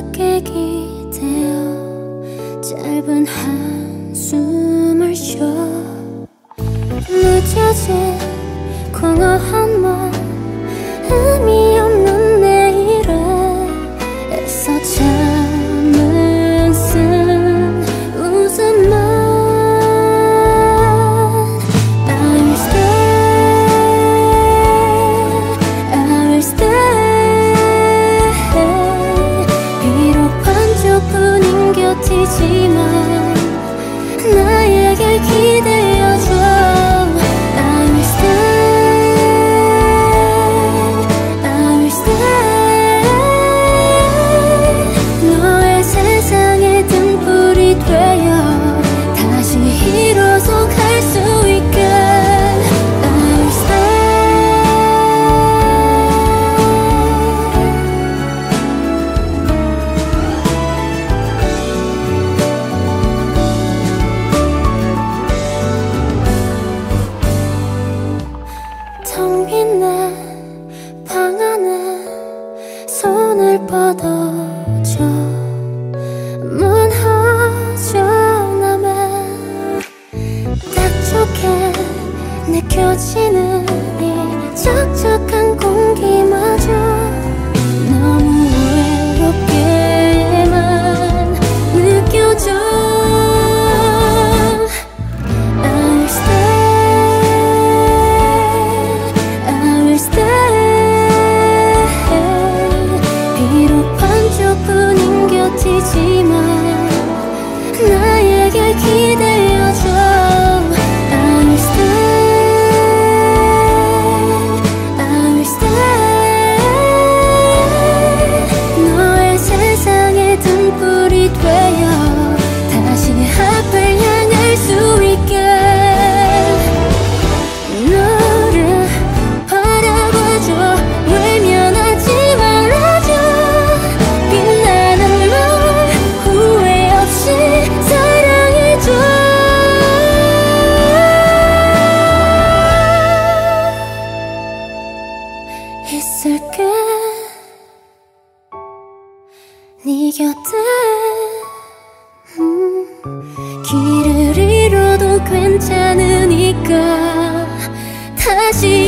창밖에 기대어 짧은 한숨을 쉬어. 늦어진 공허한 맘 의미 없는 내일에 애써 참. 촉촉해 느껴지는 이 촉촉 네 곁에. 음 길을 잃어도 괜찮으니까 다시